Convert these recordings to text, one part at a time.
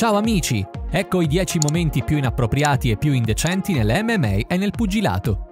Ciao amici! Ecco i 10 momenti più inappropriati e più indecenti nell'MMA e nel pugilato.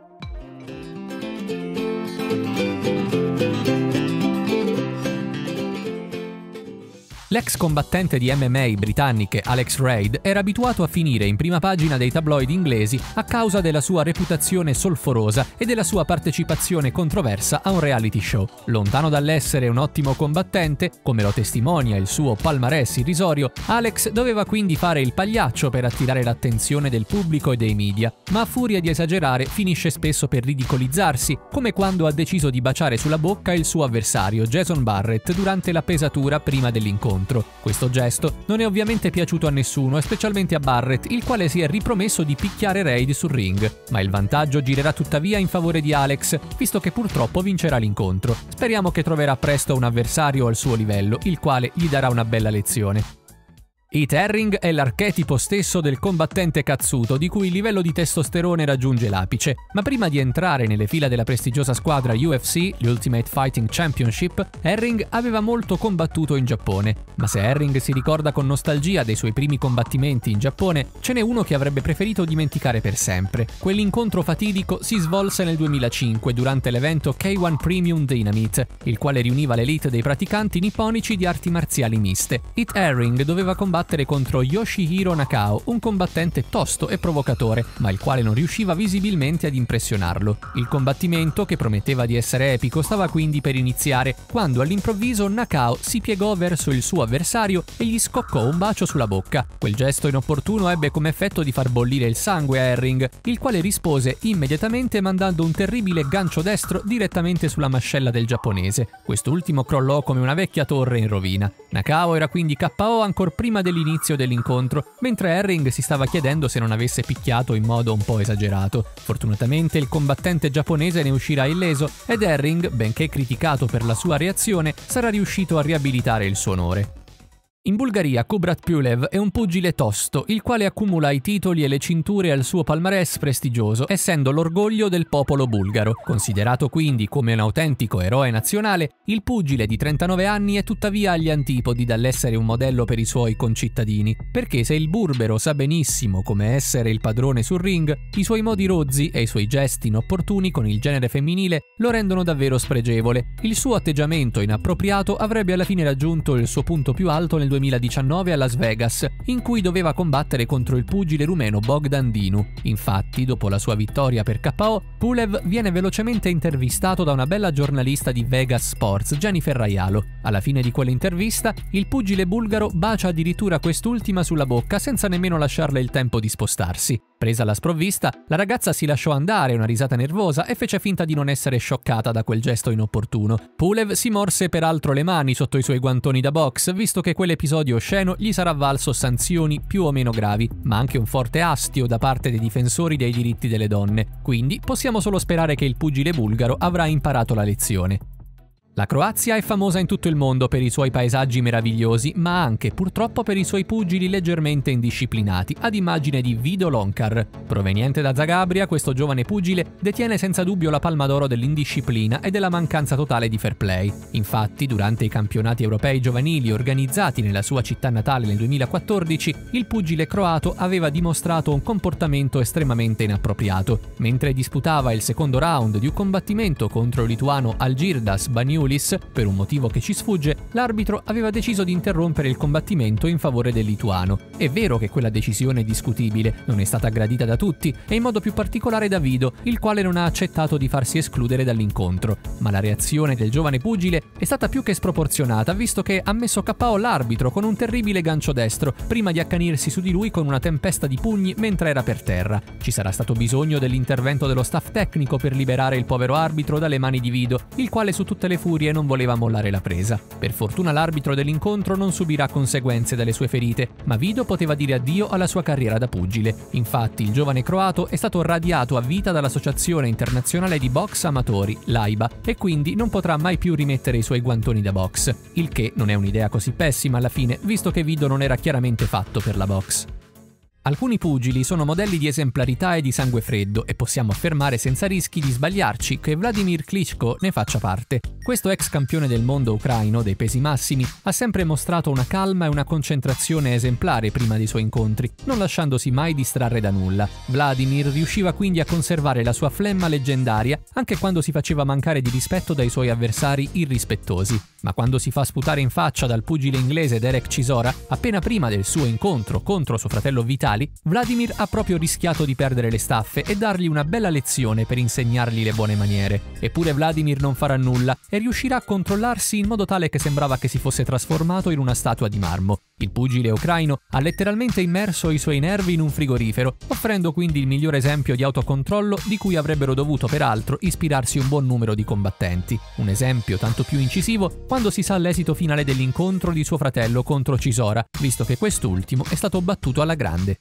L'ex combattente di MMA britanniche Alex Reid era abituato a finire in prima pagina dei tabloid inglesi a causa della sua reputazione solforosa e della sua partecipazione controversa a un reality show. Lontano dall'essere un ottimo combattente, come lo testimonia il suo palmarès irrisorio, Alex doveva quindi fare il pagliaccio per attirare l'attenzione del pubblico e dei media, ma a furia di esagerare finisce spesso per ridicolizzarsi, come quando ha deciso di baciare sulla bocca il suo avversario Jason Barrett durante la pesatura prima dell'incontro incontro. Questo gesto non è ovviamente piaciuto a nessuno e specialmente a Barrett, il quale si è ripromesso di picchiare Raid sul ring, ma il vantaggio girerà tuttavia in favore di Alex, visto che purtroppo vincerà l'incontro. Speriamo che troverà presto un avversario al suo livello, il quale gli darà una bella lezione. Heath Herring è l'archetipo stesso del combattente cazzuto di cui il livello di testosterone raggiunge l'apice, ma prima di entrare nelle fila della prestigiosa squadra UFC, l'Ultimate Fighting Championship, Herring aveva molto combattuto in Giappone. Ma se Herring si ricorda con nostalgia dei suoi primi combattimenti in Giappone, ce n'è uno che avrebbe preferito dimenticare per sempre. Quell'incontro fatidico si svolse nel 2005 durante l'evento K1 Premium Dynamite, il quale riuniva l'elite dei praticanti nipponici di arti marziali miste. Heath Herring doveva combattere combattere contro Yoshihiro Nakao, un combattente tosto e provocatore, ma il quale non riusciva visibilmente ad impressionarlo. Il combattimento, che prometteva di essere epico, stava quindi per iniziare, quando all'improvviso Nakao si piegò verso il suo avversario e gli scoccò un bacio sulla bocca. Quel gesto inopportuno ebbe come effetto di far bollire il sangue a Herring, il quale rispose immediatamente mandando un terribile gancio destro direttamente sulla mascella del giapponese. Quest'ultimo crollò come una vecchia torre in rovina. Nakao era quindi KO ancora prima dell'inizio dell'incontro, mentre Herring si stava chiedendo se non avesse picchiato in modo un po' esagerato. Fortunatamente il combattente giapponese ne uscirà illeso ed Herring, benché criticato per la sua reazione, sarà riuscito a riabilitare il suo onore. In Bulgaria Kubrat Pulev è un pugile tosto, il quale accumula i titoli e le cinture al suo palmarès prestigioso, essendo l'orgoglio del popolo bulgaro. Considerato quindi come un autentico eroe nazionale, il pugile di 39 anni è tuttavia agli antipodi dall'essere un modello per i suoi concittadini, perché se il burbero sa benissimo come essere il padrone sul ring, i suoi modi rozzi e i suoi gesti inopportuni con il genere femminile lo rendono davvero spregevole. Il suo atteggiamento inappropriato avrebbe alla fine raggiunto il suo punto più alto nel 2019 a Las Vegas, in cui doveva combattere contro il pugile rumeno Bogdan Dinu. Infatti, dopo la sua vittoria per KO, Pulev viene velocemente intervistato da una bella giornalista di Vegas Sports, Jennifer Raialo. Alla fine di quell'intervista, il pugile bulgaro bacia addirittura quest'ultima sulla bocca senza nemmeno lasciarle il tempo di spostarsi. Presa la sprovvista, la ragazza si lasciò andare una risata nervosa e fece finta di non essere scioccata da quel gesto inopportuno. Pulev si morse peraltro le mani sotto i suoi guantoni da box, visto che quell'episodio osceno gli sarà valso sanzioni più o meno gravi, ma anche un forte astio da parte dei difensori dei diritti delle donne. Quindi possiamo solo sperare che il pugile bulgaro avrà imparato la lezione. La Croazia è famosa in tutto il mondo per i suoi paesaggi meravigliosi, ma anche purtroppo per i suoi pugili leggermente indisciplinati, ad immagine di Vido Lonkar. Proveniente da Zagabria, questo giovane pugile detiene senza dubbio la palma d'oro dell'indisciplina e della mancanza totale di fair play. Infatti, durante i campionati europei giovanili organizzati nella sua città natale nel 2014, il pugile croato aveva dimostrato un comportamento estremamente inappropriato. Mentre disputava il secondo round di un combattimento contro il lituano Algirdas Baniulis, Ulis, per un motivo che ci sfugge, l'arbitro aveva deciso di interrompere il combattimento in favore del lituano. È vero che quella decisione è discutibile, non è stata gradita da tutti, e in modo più particolare da Vido, il quale non ha accettato di farsi escludere dall'incontro. Ma la reazione del giovane pugile è stata più che sproporzionata, visto che ha messo KO l'arbitro con un terribile gancio destro, prima di accanirsi su di lui con una tempesta di pugni mentre era per terra. Ci sarà stato bisogno dell'intervento dello staff tecnico per liberare il povero arbitro dalle mani di Vido, il quale su tutte le furie furie non voleva mollare la presa. Per fortuna l'arbitro dell'incontro non subirà conseguenze dalle sue ferite, ma Vido poteva dire addio alla sua carriera da pugile. Infatti il giovane croato è stato radiato a vita dall'Associazione Internazionale di Box Amatori, l'AIBA, e quindi non potrà mai più rimettere i suoi guantoni da box. Il che non è un'idea così pessima alla fine, visto che Vido non era chiaramente fatto per la box. Alcuni pugili sono modelli di esemplarità e di sangue freddo e possiamo affermare senza rischi di sbagliarci che Vladimir Klitschko ne faccia parte. Questo ex campione del mondo ucraino dei pesi massimi ha sempre mostrato una calma e una concentrazione esemplare prima dei suoi incontri, non lasciandosi mai distrarre da nulla. Vladimir riusciva quindi a conservare la sua flemma leggendaria anche quando si faceva mancare di rispetto dai suoi avversari irrispettosi. Ma quando si fa sputare in faccia dal pugile inglese Derek Chisora, appena prima del suo incontro contro suo fratello Vitali, Vladimir ha proprio rischiato di perdere le staffe e dargli una bella lezione per insegnargli le buone maniere. Eppure Vladimir non farà nulla e riuscirà a controllarsi in modo tale che sembrava che si fosse trasformato in una statua di marmo. Il pugile ucraino ha letteralmente immerso i suoi nervi in un frigorifero, offrendo quindi il miglior esempio di autocontrollo di cui avrebbero dovuto peraltro ispirarsi un buon numero di combattenti. Un esempio tanto più incisivo quando si sa l'esito finale dell'incontro di suo fratello contro Cisora, visto che quest'ultimo è stato battuto alla grande.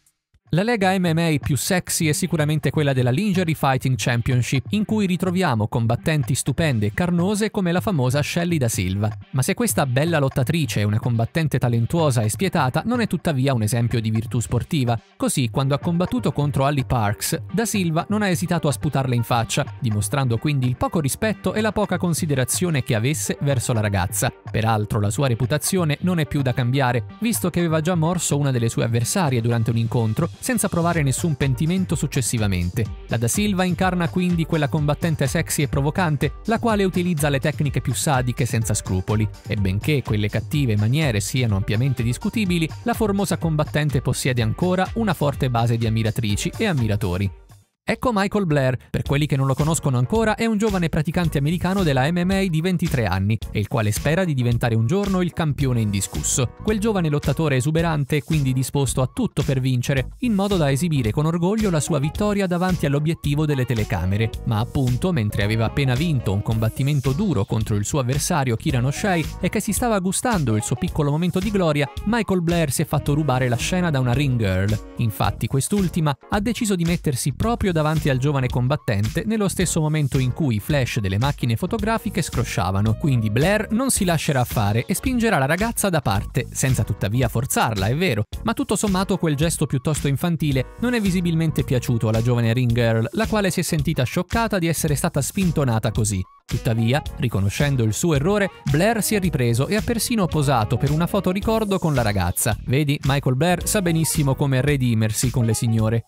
La lega MMA più sexy è sicuramente quella della Lingerie Fighting Championship, in cui ritroviamo combattenti stupende e carnose come la famosa Shelly da Silva. Ma se questa bella lottatrice è una combattente talentuosa e spietata, non è tuttavia un esempio di virtù sportiva. Così, quando ha combattuto contro Ali Parks, da Silva non ha esitato a sputarle in faccia, dimostrando quindi il poco rispetto e la poca considerazione che avesse verso la ragazza. Peraltro la sua reputazione non è più da cambiare, visto che aveva già morso una delle sue avversarie durante un incontro senza provare nessun pentimento successivamente. La Da Silva incarna quindi quella combattente sexy e provocante, la quale utilizza le tecniche più sadiche senza scrupoli. E benché quelle cattive maniere siano ampiamente discutibili, la formosa combattente possiede ancora una forte base di ammiratrici e ammiratori. Ecco Michael Blair, per quelli che non lo conoscono ancora, è un giovane praticante americano della MMA di 23 anni e il quale spera di diventare un giorno il campione indiscusso. Quel giovane lottatore esuberante, quindi disposto a tutto per vincere, in modo da esibire con orgoglio la sua vittoria davanti all'obiettivo delle telecamere. Ma appunto, mentre aveva appena vinto un combattimento duro contro il suo avversario Kiran O'Shea e che si stava gustando il suo piccolo momento di gloria, Michael Blair si è fatto rubare la scena da una ring girl. Infatti, quest'ultima ha deciso di mettersi proprio davanti al giovane combattente nello stesso momento in cui i flash delle macchine fotografiche scrosciavano, quindi Blair non si lascerà fare e spingerà la ragazza da parte, senza tuttavia forzarla, è vero, ma tutto sommato quel gesto piuttosto infantile non è visibilmente piaciuto alla giovane ring girl, la quale si è sentita scioccata di essere stata spintonata così. Tuttavia, riconoscendo il suo errore, Blair si è ripreso e ha persino posato per una foto ricordo con la ragazza. Vedi, Michael Blair sa benissimo come redimersi con le signore.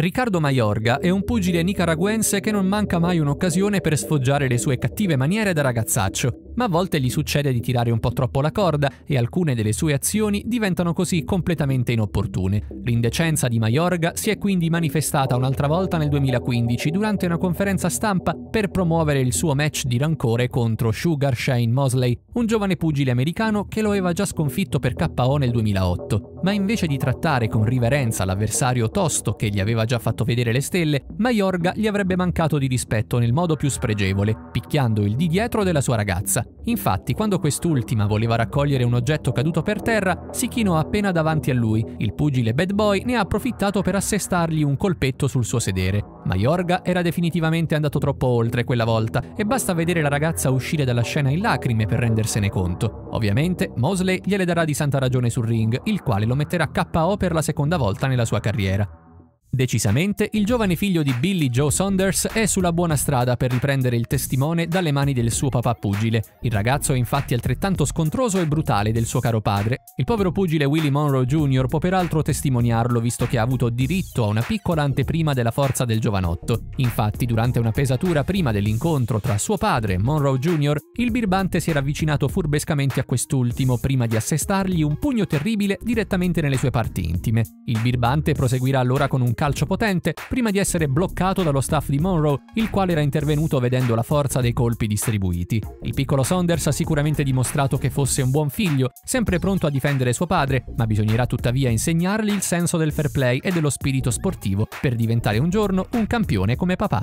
Riccardo Mayorga è un pugile nicaraguense che non manca mai un'occasione per sfoggiare le sue cattive maniere da ragazzaccio, ma a volte gli succede di tirare un po' troppo la corda e alcune delle sue azioni diventano così completamente inopportune. L'indecenza di Mayorga si è quindi manifestata un'altra volta nel 2015 durante una conferenza stampa per promuovere il suo match di rancore contro Sugar Shane Mosley, un giovane pugile americano che lo aveva già sconfitto per KO nel 2008. Ma invece di trattare con riverenza l'avversario tosto che gli aveva già fatto vedere le stelle, Mayorga gli avrebbe mancato di rispetto nel modo più spregevole, picchiando il di dietro della sua ragazza. Infatti, quando quest'ultima voleva raccogliere un oggetto caduto per terra, si chinò appena davanti a lui. Il pugile Bad Boy ne ha approfittato per assestargli un colpetto sul suo sedere. Mayorga era definitivamente andato troppo oltre quella volta e basta vedere la ragazza uscire dalla scena in lacrime per rendersene conto. Ovviamente, Mosley gliele darà di santa ragione sul ring, il quale lo metterà KO per la seconda volta nella sua carriera. Decisamente, il giovane figlio di Billy Joe Saunders è sulla buona strada per riprendere il testimone dalle mani del suo papà pugile. Il ragazzo è infatti altrettanto scontroso e brutale del suo caro padre. Il povero pugile Willie Monroe Jr. può peraltro testimoniarlo visto che ha avuto diritto a una piccola anteprima della forza del giovanotto. Infatti, durante una pesatura prima dell'incontro tra suo padre e Monroe Jr., il birbante si era avvicinato furbescamente a quest'ultimo prima di assestargli un pugno terribile direttamente nelle sue parti intime. Il birbante proseguirà allora con un calcio potente prima di essere bloccato dallo staff di Monroe, il quale era intervenuto vedendo la forza dei colpi distribuiti. Il piccolo Saunders ha sicuramente dimostrato che fosse un buon figlio, sempre pronto a difendere suo padre, ma bisognerà tuttavia insegnargli il senso del fair play e dello spirito sportivo per diventare un giorno un campione come papà.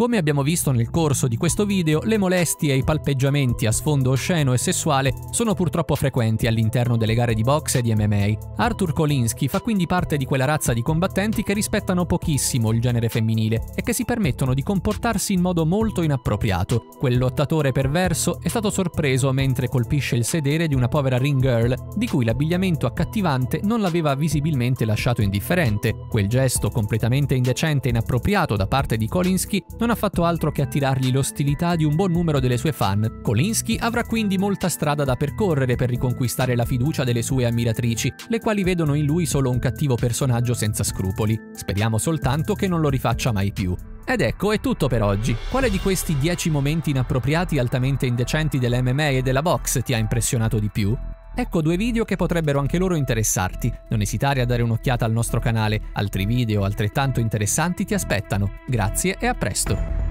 Come abbiamo visto nel corso di questo video, le molestie e i palpeggiamenti a sfondo osceno e sessuale sono purtroppo frequenti all'interno delle gare di boxe e di MMA. Arthur Kolinsky fa quindi parte di quella razza di combattenti che rispettano pochissimo il genere femminile e che si permettono di comportarsi in modo molto inappropriato. Quel lottatore perverso è stato sorpreso mentre colpisce il sedere di una povera ring girl, di cui l'abbigliamento accattivante non l'aveva visibilmente lasciato indifferente. Quel gesto completamente indecente e inappropriato da parte di Kolinsky non ha fatto altro che attirargli l'ostilità di un buon numero delle sue fan. Kolinsky avrà quindi molta strada da percorrere per riconquistare la fiducia delle sue ammiratrici, le quali vedono in lui solo un cattivo personaggio senza scrupoli. Speriamo soltanto che non lo rifaccia mai più. Ed ecco, è tutto per oggi. Quale di questi 10 momenti inappropriati altamente indecenti dell'MMA e della box ti ha impressionato di più? Ecco due video che potrebbero anche loro interessarti. Non esitare a dare un'occhiata al nostro canale, altri video altrettanto interessanti ti aspettano. Grazie e a presto!